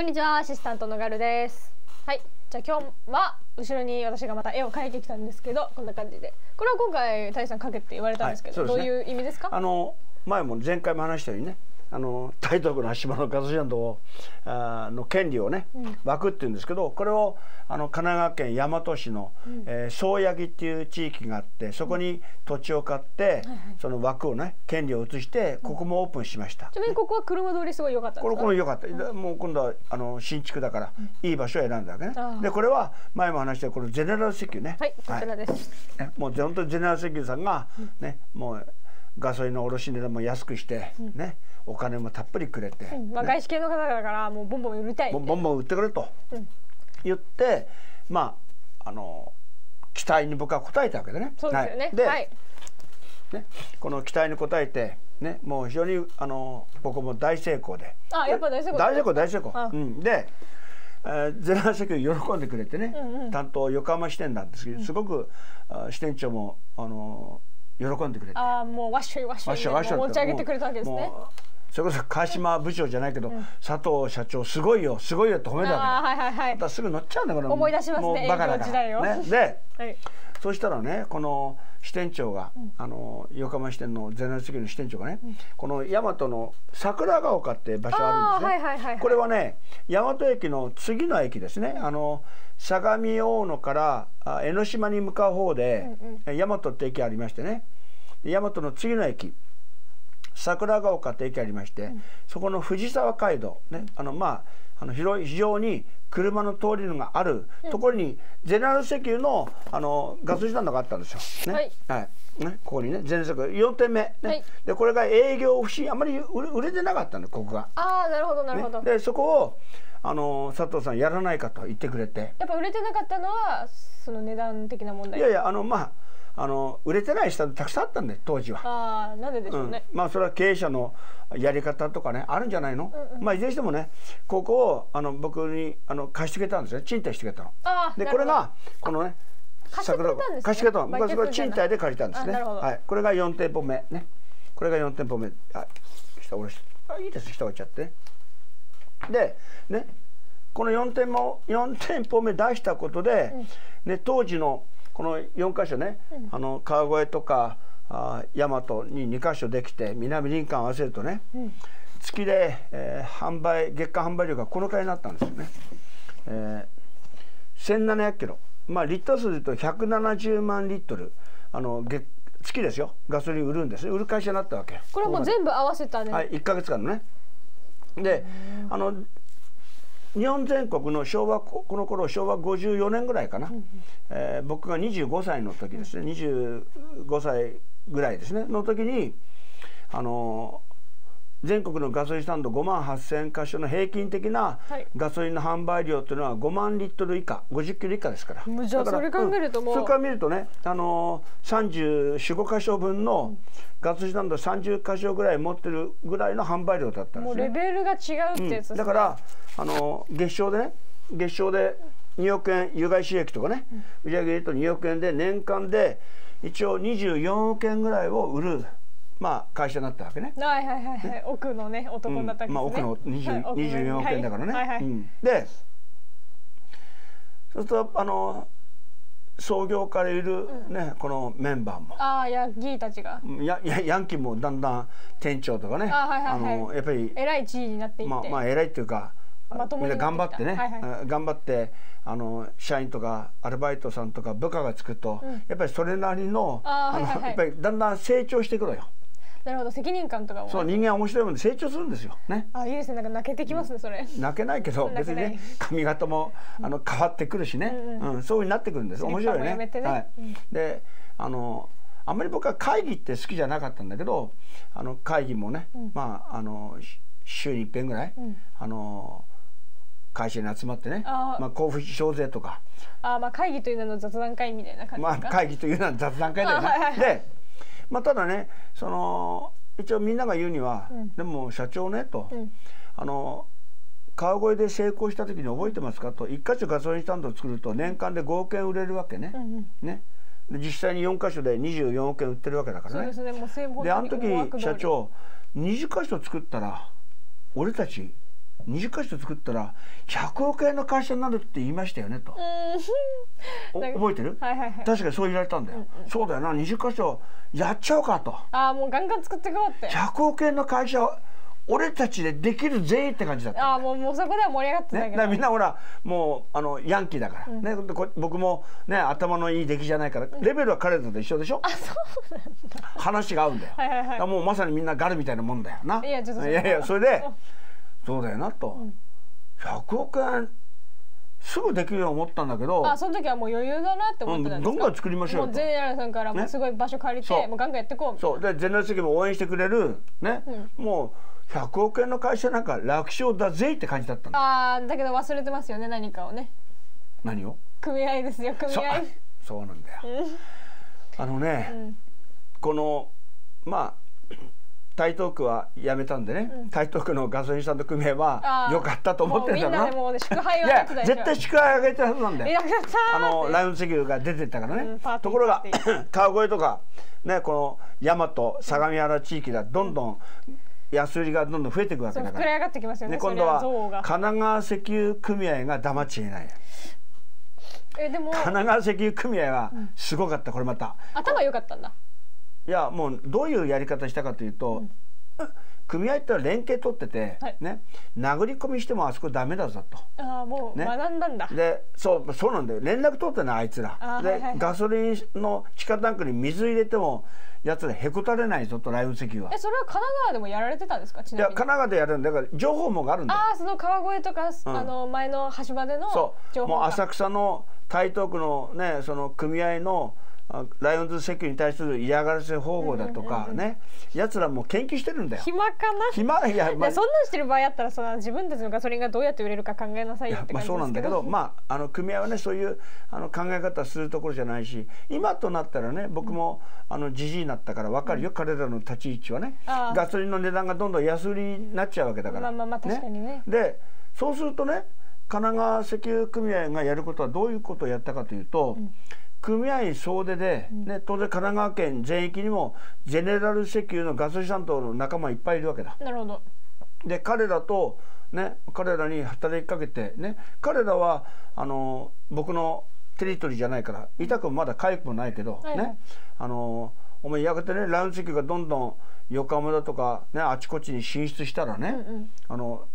こんにちはアシスタントのガルです。はいじゃあ今日は後ろに私がまた絵を描いてきたんですけどこんな感じで。これは今回タイさん描けって言われたんですけど、はいね、どういう意味ですか？あの前も前回も話したようにねあの台東区の島のガソジャンドをあの権利をね、うん、枠っていうんですけどこれをあの神奈川県大和市の、うん、えー、宗谷木っていう地域があってそこに土地を買って、うん、その枠をね権利を移してここもオープンしました、ちなみにここは車通りすごい良かったこれこれ良かった、もう今度はあの新築だから、いい場所を選んだわけね。でこれは前も話したこのゼネラル石油ね。はいこちらです、はい、もう本当にゼネラル石油さんがね、もうガソリンの卸値段も安くして、ねお金もたっぷりくれて、まあ、外資系の方だからもうボンボン売りたいボンボン売ってくれと言って、まああの期待に僕は応えたわけでね。そうですよね。で、はい、ねこの期待に応えてねもう非常にあの僕も大成功で。あやっぱ大成功。大成功大成功。うん、で。えー、ゼラー席喜んでくれてね、うんうん、担当横浜支店なんですけどすごく、うん、支店長もあの喜んでくれて。ああもうわっしょいわっしょい、ね、わっしょい持ち上げてくれたわけですね。それこそ川島部長じゃないけど、うん、佐藤社長すごいよすごいよって褒めたわけはいはいはい、すぐ乗っちゃうんだから思い出しますねバカだから、ね、で、はい、そしたらねこの支店長が、うん、あの横浜支店のゼネラルの支店長がね、うん、この大和の桜ヶ丘って場所あるんですね、はいはいはいはい、これはね大和駅の次の駅ですね、あの相模大野から江ノ島に向かう方で、うんうん、大和って駅ありましてね。大和の次の駅桜ヶ丘って駅ありまして、うん、そこの藤沢街道ねあのまああの広い非常に車の通りのがあるところに、ゼネラル石油のあのガソリンスタンドがあったんですよ。ね、はい、はい、ね、ここにねゼネラル石油4点目、ね、はい、でこれが営業不振あまり売れてなかったんでここが。ああなるほどなるほど。ね、でそこをあの佐藤さんやらないかと言ってくれて。やっぱ売れてなかったのはその値段的な問題。いやいやあのまああの売れてない人たくさんあったんで当時は。ああなんででしょうね、うん、まあそれは経営者のやり方とかねあるんじゃないの、うんうん、まあいずれにしてもねここをあの僕にあの貸してくれたんですね賃貸してくれたの。でこれがこのね貸してくれたんです、ね、貸してくれたの。僕は賃貸で借りたんですね。はい、これが4店舗目ね。これが4店舗目。あ下下ろしあいいです下置いちゃって。でねこの4店も4店舗目出したことで、うん、ね当時のこの4箇所ね、うん、あの川越とかあ大和に2箇所できて南林間合わせるとね、うん、月で、えー、販売月間販売量がこのくらいになったんですよね。えー、1700キロ。まあリットル数でいうと170万リットル。あの月月ですよ。ガソリン売るんです売る会社になったわけ。これも全部合わせたね。はい1か月間のね。であの日本全国の昭和この頃昭和54年ぐらいかな、うん、えー、僕が25歳の時ですね。25歳ぐらいですね。の時にあの全国のガソリンスタンド5万8,000箇所の平均的なガソリンの販売量っていうのは5万リットル以下50キロ以下ですから。じゃあそれ考えるともう、うん、それから見るとねあの34,5箇所分のガソリンスタンド30箇所ぐらい持ってるぐらいの販売量だったんですね。もうレベルが違うってやつ、うん、だからあの月賞でね月賞で2億円有害収益とかね、売上入れると2億円で年間で一応24億円ぐらいを売る。まあ会社になったわけね。はいはいはいはい。奥のね男だったわけですね。まあ奥の二十二十四億円だからね。はいはい、うん、で、そうするとあの創業からいるね、うん、このメンバーも。ああヤンキーたちが。ややヤンキーもだんだん店長とかね。あ,、はいはいはい、あのやっぱり偉い地位になっていって。まあまあ偉いっていうか。まともに頑張ってね、はいはい、頑張ってあの社員とかアルバイトさんとか部下がつくと、うん、やっぱりそれなりのあの、はいはい、やっぱりだんだん成長していくのよ。なるほど責任感とかも。そう人間は面白いもんで成長するんですよ。ね。あいいですね。なんか泣けてきますねそれ。泣けないけど別にね髪型もあの変わってくるしね、うんうん。そういうふうになってくるんです面白いね、ね、はい、であのあんまり僕は会議って好きじゃなかったんだけどあの会議もね、うん、まああの週に一遍ぐらい、うん、あの会社に集まってねまあ、交付省税とか。あまあ会議というのは雑談会みたいな感じまあ会議というのは雑談会だよね、はいはいはい、でまあ、ただねその一応みんなが言うには、うん、でも社長ねと、うん、あの川越で成功した時に覚えてますかと。1箇所ガソリンスタンドを作ると年間で5億円売れるわけね。うんうん、ね。で実際に4箇所で24億円売ってるわけだからね。で、ね、あの時社長20箇所作ったら俺たち20箇所作ったら100億円の会社になるって言いましたよねと。覚えてる、はいはいはい、確かにそう言われたんだよ、うんうん、そうだよな20箇所やっちゃおうかと。ああもうガンガン作ってこうって。100億円の会社俺たちでできるぜって感じだった。あもうもうそこでは盛り上がってたけど、ね、みんなほらもうあのヤンキーだから、うん、ね、僕もね頭のいい出来じゃないからレベルは彼らと一緒でしょ、あそうなんだ。話が合うんだよ、はいはいはい、もうまさにみんなガルみたいなもんだよな。いやちょっと。いやいやそれで そうだよなと、うん、100億円すぐできるよう思ったんだけど。あその時はもう余裕だなって思ってたんですか、うん、どんどん作りましょうもうゼネラルさんからもうすごい場所借りて、ね、もうガンガンやってこう。そう。でゼネラル席も応援してくれるね、うん、もう100億円の会社なんか楽勝だぜって感じだったああだけど忘れてますよね何かをね。何を？組合ですよ組合。そう。なんだよ、あのね、うん、このまあ台東区はやめたんでね、うん、台東区のガソリンスタンド組合は良かったと思ってるんだな。もう祝杯は絶対祝杯あげたはずなんだよ。あのライオン石油が出てったからね。うん、ところが 川越とかねこの大和相模原地域ではどんどん安売りがどんどん増えていくわけだから。膨れ上がってきますよね。今度は神奈川石油組合が黙っちゃいない。えでも神奈川石油組合はすごかったこれまた。頭良かったんだ。いやもうどういうやり方したかというと、うん、組合って連携取ってて、はい、ね殴り込みしてもあそこダメだぞと。ああもう学んだんだ、ね、でそうそうなんだよ。連絡取ってないあいつらで、はいはい。はい、ガソリンの地下タンクに水入れてもやつらへこたれないぞとライオン石油は。えそれは神奈川でもやられてたんですか？いや神奈川でやるんだ。から情報網があるんだああその川越とか、うん、あの前の橋場でのそう。もう浅草の台東区のねその組合のライオンズ石油に対する嫌がらせ方法だとかね、やつらも研究してるんだよ。暇かな？暇いや,、まあ、そんなんしてる場合やったらその自分たちのガソリンがどうやって売れるか考えなさいよって感じですけど、まあ、そうなんだけどまああの組合はねそういうあの考え方するところじゃないし今となったらね僕もあのじじいになったから分かるよ、うん、彼らの立ち位置はね。ガソリンの値段がどんどん安売りになっちゃうわけだから。まあまあまあ確かにね、ね、でそうするとね神奈川石油組合がやることはどういうことをやったかというと、うん組合員総出で、ね、当然神奈川県全域にもゼネラル石油のガソリンスタンドの仲間いっぱいいるわけだ。なるほど。で彼らと、ね、彼らに働きかけて、ね、彼らはあの僕のテリトリーじゃないから痛くもまだ回復もないけど、はいはい、ね、あのお前やがてねラウン石油がどんどん横浜だとか、ね、あちこちに進出したらね、うんうん、あの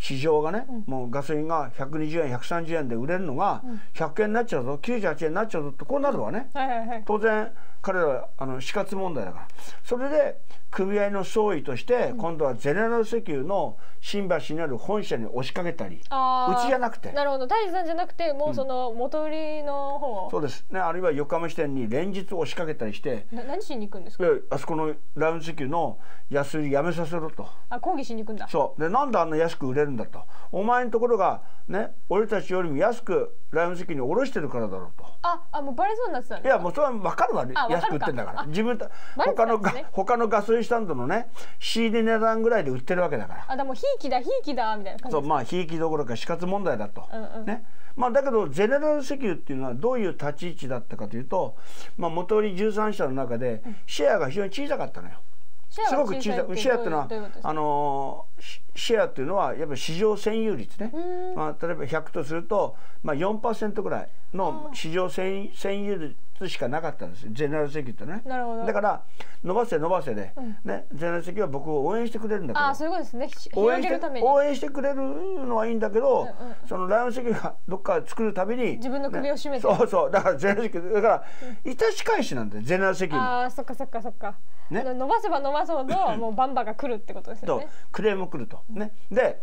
市場がね、うん、もうガソリンが120円130円で売れるのが100円になっちゃうぞ98円になっちゃうぞってこうなるわね、当然彼らはあの死活問題だから。それで組合の総意として今度はゼネラル石油の新橋にある本社に押しかけたり。うちじゃなくて。なるほど。大地さんじゃなくてもうその元売りの方、うん、そうです。ねあるいは横浜支店に連日押しかけたりして。何しに行くんですか？あそこのラウンジ石油の安売りやめさせろと。あ抗議しに行くんだ。そう。でなんであんな安く売れるんだと。お前のところがね俺たちよりも安くラウンジ石油に卸してるからだろうと。ああもうバレそうになってたんいやもうそれは分かるわ。安く売ってんだから。自分他の、ね、他のガソリンスタンドのね。仕入れ値段ぐらいで売ってるわけだから。あでもひいきだひいきだみたいな感じそうまあひいきどころか死活問題だと、うんうん、ね。まあ、だけどゼネラル石油っていうのはどういう立ち位置だったかというと、まあ、元売り13社の中でシェアが非常に小さかったのよ。すごく小さい。シェアっていうのはあのシェアっていうのはやっぱり市場占有率ね、まあ、例えば100とすると、まあ4%ぐらいの市場占有率しかなかったんですゼネラル石油ってね。だから伸ばせ伸ばせで、うん、ね、ゼネラル石油は僕を応援してくれるんだけどあそういうことですね。応援して応援してくれるのはいいんだけど、うん。うん、そのライオン石油がどっか作るたびに自分の首を絞めて、ね、そうそう。だからゼネラル石油だから、うん、致し返しなんだよゼネラル石油ああそっかそっかそっか。ね、伸ばせば伸ばすほど もうバンバが来るってことですよね。クレーム来ると、ね、で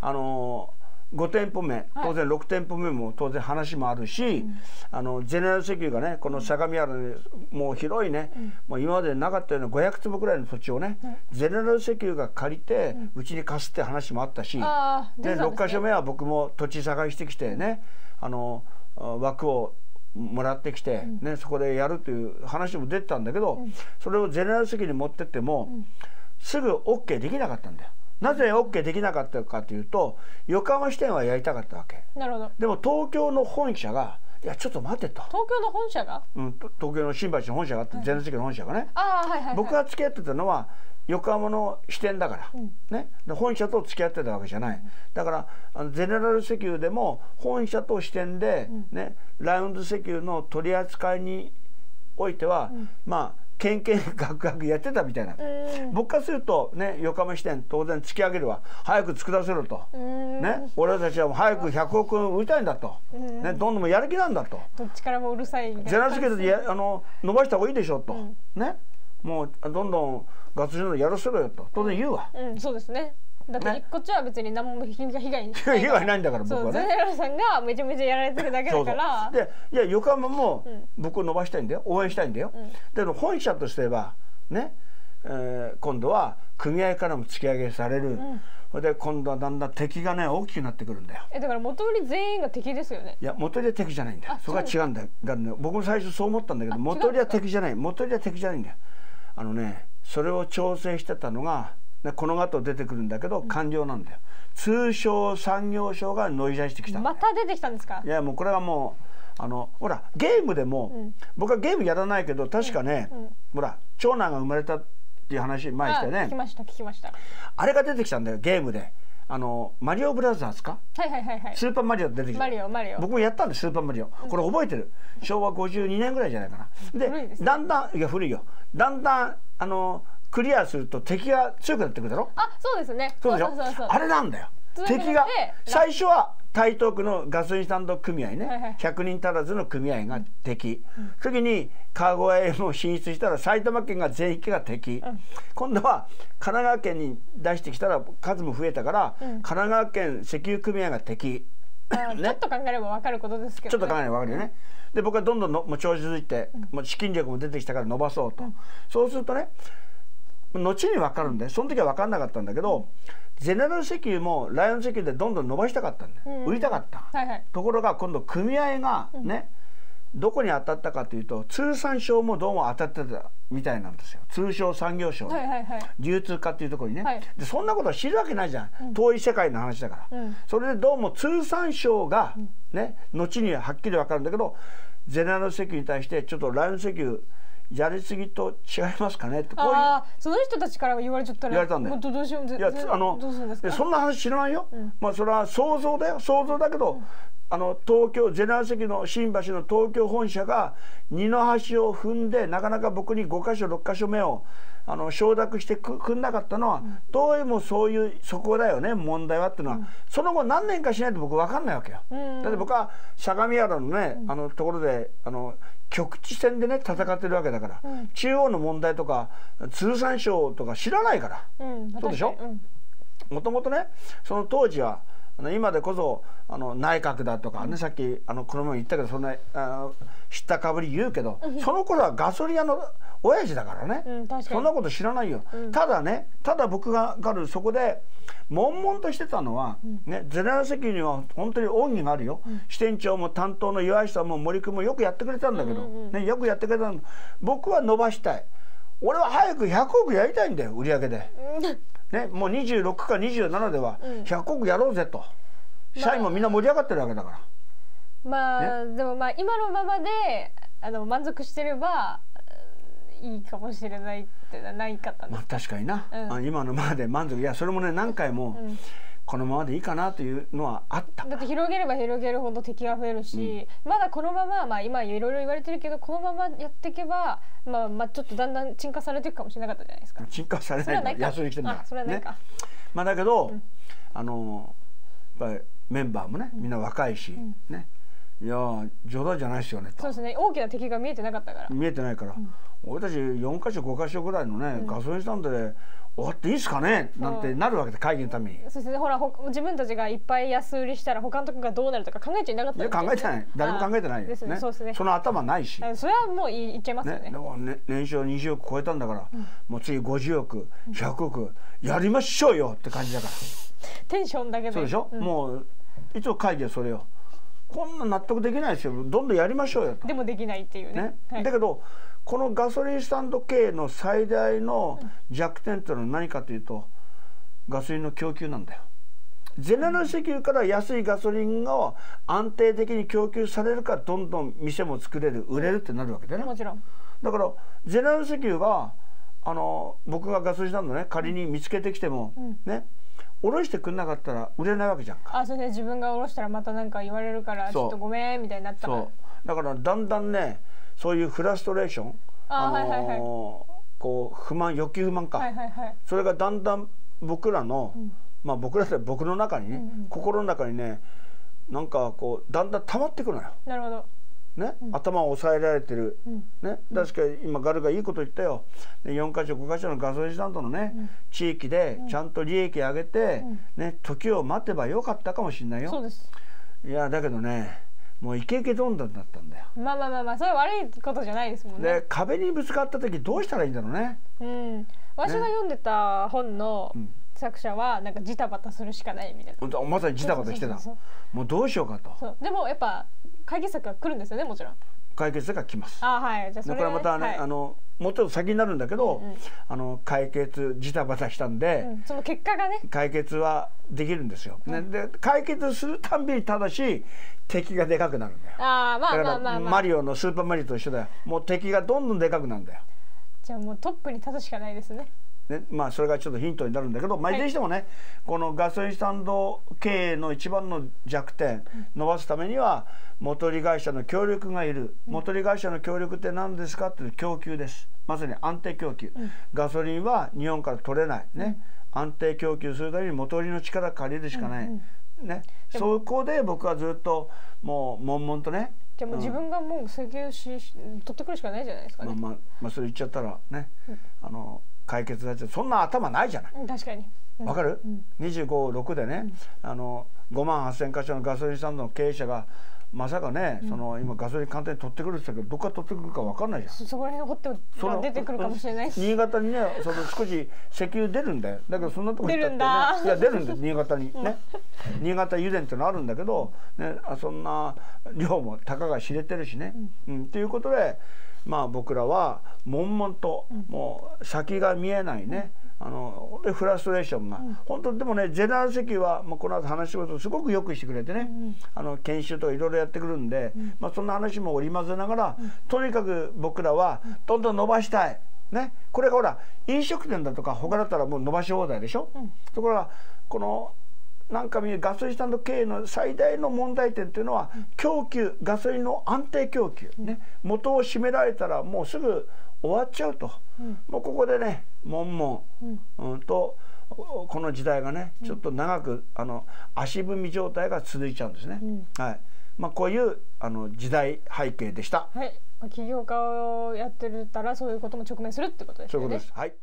あの5店舗目当然6店舗目も当然話もあるし、はい、あのゼネラル石油がねこの相模原でもう広いね、うん、もう今までなかったような500坪ぐらいの土地をね、うん、ゼネラル石油が借りてうち、に貸すって話もあったし、で、ね、6か所目は僕も土地探してきてねあの枠をもらってきて、ね、そこでやるという話も出てたんだけど、それをゼネラル石油に持ってっても、すぐ OK できなかったんだよ。なぜ OK できなかったかというと横浜支店はやりたかったわけ。なるほど。でも東京の本社がいやちょっと待てと。東京の本社が、うん、東京の新橋の本社があって全日の本社がね、ああはいはい、はい、僕が付き合ってたのは横浜の支店だから、うん、ね、本社と付き合ってたわけじゃない、うん、だからあのゼネラル石油でも本社と支店で、ね、ラウンド石油の取り扱いにおいては、まあけんけんがくがくやってたみたいな、僕からするとね横浜支店当然突き上げるわ。早く作らせろと、ね、俺たちはもう早く100億円売りたいんだと、ね、どんどんやる気なんだと。どっちからもうるさいゼラスケであの伸ばした方がいいでしょと、ね。もうどんどんガスジのやらせろよと。当然言うわ、うん、そうですねだって、ね、こっちは別に何も被害 被害ないんだから僕はね。ゼネラルさんがめちゃめちゃやられてるだけだから。でいや横浜も僕を伸ばしたいんだよ。応援したいんだよ、うん、でも本社としてはね、えー、今度は組合からも突き上げされる、うん、で今度はだんだん敵がね大きくなってくるんだよ。えだから元売り全員が敵ですよね。いや元売りは敵じゃないんだよ。そこは違うんだよ。僕も最初そう思ったんだけど元売りは敵じゃない。元売りは敵じゃないんだよ。あのねそれを調整してたのがこの後出てくるんだけど官僚なんだよ、通商産業省が乗り出してきたまた出てきたんですか？いやもうこれはもうあのほらゲームでも、うん、僕はゲームやらないけど確かね、うん。うん、ほら長男が生まれたっていう話前してね。聞きました聞きました。あれが出てきたんだよゲームで。あのマリオブラザーズか？はいはいはいはい。スーパーマリオ出てきた。マリオマリオ。僕もやったんですスーパーマリオ。これ覚えてる？昭和52年ぐらいじゃないかな。でだんだんいや古いよ。だんだんあのクリアすると敵が強くなってくるだろ？あそうですね。そうでしょ？あれなんだよ。敵が最初は台東区のガソリンスタンド組合ね、はいはい、100人足らずの組合が敵、うん、次に川越へも進出したら埼玉県が全域が敵、うん、今度は神奈川県に出してきたら数も増えたから、うん、神奈川県石油組合が敵、ね、ちょっと考えれば分かることですけど、ね、ちょっと考えれば分かるよね、で僕はどんどんのもう調子づいて、もう資金力も出てきたから伸ばそうと、そうするとね後に分かるんでその時は分かんなかったんだけどゼネラル石油もライオン石油でどんどん伸ばしたかったんだよ、うん、売りたかった、はいはい、ところが今度組合がね、うん、どこに当たったかというと通産省もどうも当たってたみたいなんですよ。通商産業省、はいはいはい、流通課っていうところにね、はい、でそんなことは知るわけないじゃん、うん、遠い世界の話だから、それでどうも通産省がね、後にはっきり分かるんだけどゼネラル石油に対してちょっとライオン石油やりすぎと違いますかね？ってこういうその人たちから言われちゃったら言われたんだよ。どうしよういやあのそんな話知らないよ、うん、まあそれは想像だよ。想像だけど、うん、あの東京ゼネラル席の新橋の東京本社が二の橋を踏んでなかなか僕に5箇所6箇所目をあの承諾してくくんなかったのは、うん、どうもそういうそこだよね問題はっていうのは、うん、その後何年かしないと僕分かんないわけよ。うん、だって僕は相模原のね、あのところであの局地戦でね戦ってるわけだから、中央の問題とか通産省とか知らないから、そうでしょ、もともとねその当時は今でこそあの内閣だとかね、さっきあのこの前言ったけどそんなあ知ったかぶり言うけど、その頃はガソリン屋の親父だからね、うん、そんなこと知らないよ、うん、ただねただ僕ががるそこで悶々としてたのは、うん、ね、ゼネラル責任は本当に恩義があるよ、支店長も担当の岩井さんも森君もよくやってくれたんだけど、うんうんうん、ね、よくやってくれたの僕は伸ばしたい。俺は早く100億やりたいんだよ売り上げで、ね、もう26か27では100億やろうぜと、社員もみんな盛り上がってるわけだから。まあ、ね、でもまあ今のままであの満足してればいいかもしれないってないかまあ、確かにな、うん、今のままで満足。いやそれもね何回も、うん、このままでいいかなというのはあった。だって広げれば広げるほど敵が増えるし、うん、まだこのまま、まあ、今いろいろ言われてるけどこのままやっていけば、まあ、まあちょっとだんだん沈下されていくかもしれなかったじゃないですか。沈下されないんだ安売り来てんだそれはないか、ね、まあだけど、あのやっぱりメンバーもねみんな若いし、ね。いや冗談じゃないですよねそうですね。大きな敵が見えてなかったから。見えてないから、うん、俺たち4か所5か所ぐらいのね、うん、ガソリンスタンドで終わっていいですかね？なんてなるわけで会議のために。そうですね。ほらほ自分たちがいっぱい安売りしたら他のとこがどうなるとか考えちゃいなかった、ね、考えてない。誰も考えてないですね。そうですね。その頭ないし。それはもういいけますよね。ねね年商20億超えたんだから、うん、もう次50億100億やりましょうよって感じだから。テンションだけで。そうでしょ、もういつも会議はそれよこんな納得できないですよ。どんどんやりましょうよと。でもできないっていうね、ね。はい、だけどこのガソリンスタンド経営の最大の弱点というのは何かというとガソリンの供給なんだよ。ゼネラル石油から安いガソリンが安定的に供給されるからどんどん店も作れる売れるってなるわけでね。もちろん。だからゼネラル石油があの僕がガソリンスタンドね仮に見つけてきても、うん、ね下ろしてくんなかったら売れないわけじゃんか。あそれで自分が下ろしたらまた何か言われるからちょっとごめんみたいになったら。だからだんだんねそういうフラストレーションあ、のーはいはいはい、こう不満欲求不満か、はいはいはい、それがだんだん僕らの、うん、まあ僕らって僕の中にね、うんうん、心の中にねなんかこうだんだん溜まってくるのよ。なるほどね、うん、頭を押さえられてる、うん、ね、確かに今ガルがいいこと言ったよ。4か所5か所のガソリンスタンドのね、うん、地域でちゃんと利益上げて、ね、時を待てばよかったかもしれないよ。いやだけどねもうイケイケどんどんだったんだよ。まあまあまあまあそれは悪いことじゃないですもんね。で壁にぶつかった時どうしたらいいんだろうね。うん。私が読んでた本の作者はなんかジタバタするしかないみたいな。まさにジタバタしてたもうどうしようかと。でもやっぱ解決策が来るんですよねもちろん。解決策が来ます。あはい。じゃあそれこれまたね、はい、あのもうちょっと先になるんだけど、うんうん、あの解決ジタバタしたんで、うん、その結果がね。解決はできるんですよ、うん、で解決するたんびにただし敵がでかくなるんだよ。あまあまあまあ、まあ、マリオのスーパーマリオと一緒だよ。もう敵がどんどんでかくなるんだよ。じゃあもうトップに立つしかないですねねまあ、それがちょっとヒントになるんだけど、まあ、いずれにしてもね、はい、このガソリンスタンド経営の一番の弱点伸ばすためには元利会社の協力がいる。元利会社の協力って何ですかっていう供給です。まさに安定供給、うん、ガソリンは日本から取れない。ね、うん、安定供給するために元利の力借りるしかない、うんうん、ね、そこで僕はずっともう悶々とね。じゃもう自分がもう石油し、取ってくるしかないじゃないですかね、まあまあ、まあそれ言っちゃったらね、あの解決だってそんな頭ないじゃない。確かに。わかる？二十五六でね、あの五万八千箇所のガソリンスタンドの経営者がまさかね、その今ガソリン簡単に取ってくるって言ったけどどっから取ってくるか分かんないじゃん。そこら辺掘っても出てくるかもしれない新潟にねその少し石油出るんだよ。だけどそんなとこ行ったってねいや出るんだよ新潟に。ね、新潟油田ってのあるんだけど、ね、あそんな量もたかが知れてるしね、うん、っていうことでまあ僕らは悶々ともう先が見えないね、あのフラストレーションが、うん、本当でもねゼネラル石油は、まあ、この後話しことすごくよくしてくれてね、うん、あの研修とかいろいろやってくるんで、うん、まあ、そんな話も織り交ぜながら、とにかく僕らはどんどん伸ばしたい。ね、これがほら飲食店だとか他だったらもう伸ばし放題でしょ、ところがこのなんか見るガソリンスタンド経営の最大の問題点というのは供給ガソリンの安定供給、ね、元を閉められたらもうすぐ終わっちゃうと、うん、もうここでね悶々、うんうん、とこの時代がねちょっと長く、あの足踏み状態が続いちゃうんですね。はいまあ、こういうあの時代背景でした。はい、起業家をやってるたらそういうことも直面するってことですね。そういうことです。はい。